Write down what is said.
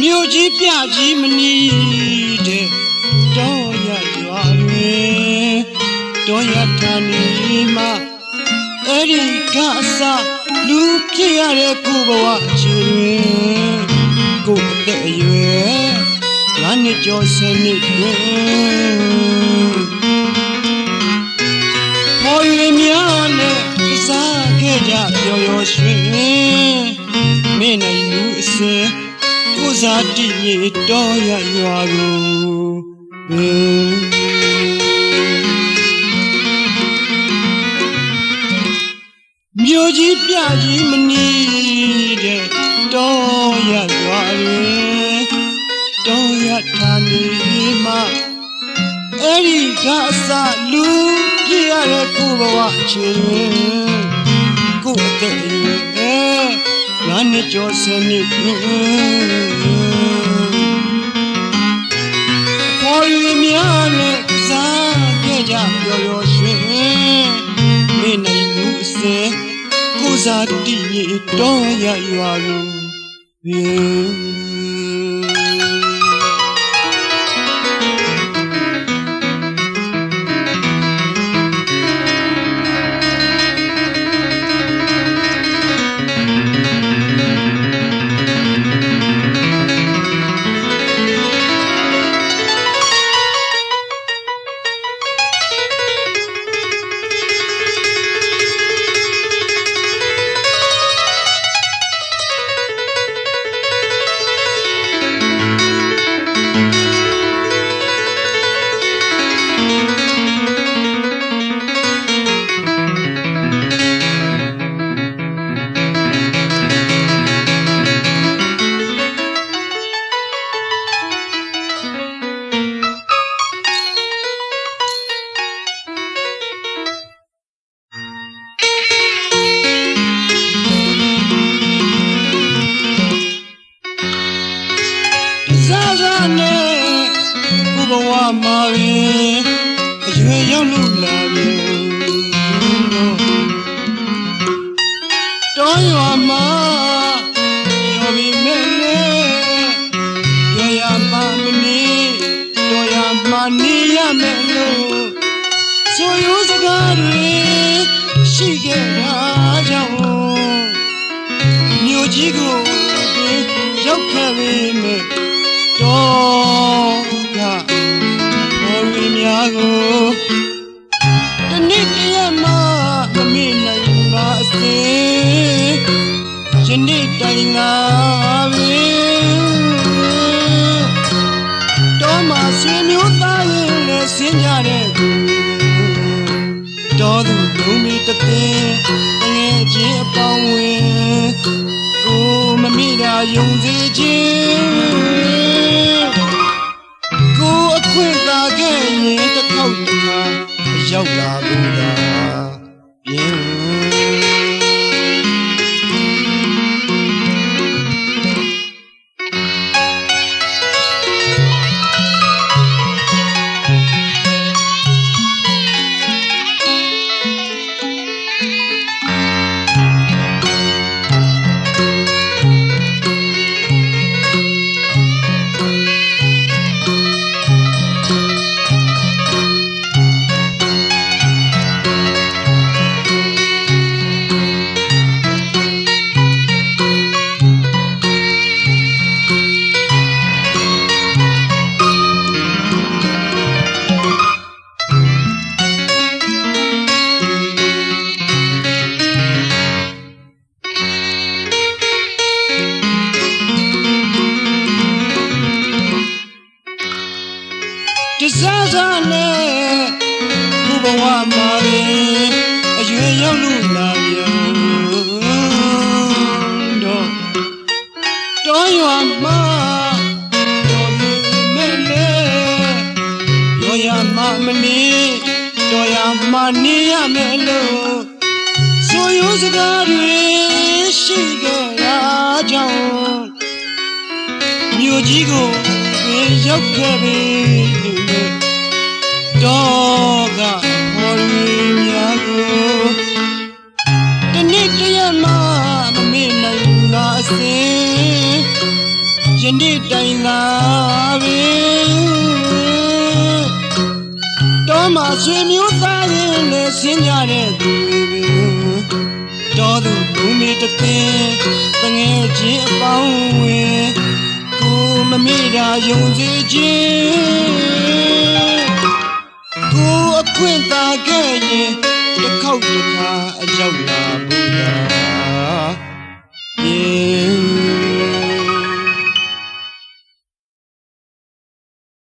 မြို့ကြီးပြကြီးမနီးတဲ့တောရရွာတွင်တောရဌာနီမှာအဲ့ဒီကအစလူဖြစ်ရတဲ့ကိုဘဝအခြေတွင်ကိုအသက်အရွယ်ငါနှစ်ကျော်ဆယ်နှစ်တွင်ပေါ်ရည်များနဲ့စားခဲ့ကြပျော်ပျော်ရွှင်မင်းနိုင်လူအစင်ကို စားတည်ရတော်ရရွာကိုဘယ်မြို့ကြီးပြကြီးမနီးတဲ့တော်ရရွာတွင်တော်ရထာနေမှာအဲ့ဒီကအစလူပြရတဲ့ကိုဘဝချေတွင်ကိုအသက်အရွယ် ငါနှစ်ကျော်ဆယ်နှစ်တွင်ပေါ်ရည်များနဲ့စားခဲ့ကြပျော်ပျော်ရွှင်မိနိုင်မှုအစင်ကိုစားတည်ရတော်ရရွာကိုဘ နေရမယ်လို့ဆိုရိုးစကားတွေရှိခဲ့တာကြောင့်မြို့ကြီးကိုရောက်ခဲ့ပြီမဲ့တော့ကဘော်ရီများကိုတနေ့တည်းမှမမေ့နိုင်ပါစေယနေ့တိုင်လာပြီတော့မှဆွေမျိုးသားရင်လည်း ဆင်းကြတဲ့သူတော်သူဒုံမီတသိငယ်ချင်းအပေါင်းဝင်ကိုမမိတာယုံစေခြင်း စားစားနဲ့ဘုဘဝမှာရင်အရွယ်ရောက်လို့လာပြန်တော့တော်ရွာမှာတော်လူမဲ့လေရောရမမနေတော်ရမနေရမယ်လို့ဆိုရိုးစကားတွေရှိခဲ့တာကြောင့်မြို့ကြီးကိုပြန်ရောက်ခဲ့ပြီ လောကမော်ရီများကိုတနေ့တရမမမေ့နိုင်ငါအစင်ယနေ့တိုင်သာပဲတော်မှာဆွေမျိုးသားရင်းနဲ့ဆင်းကြတဲ့သူတော်သူဘုံမီတသိတငယ်ချင်းအပေါင်းဝင်ကိုမမေ့တာယုံကြည်ခြင်း ခွင့်သာခဲ့ရင်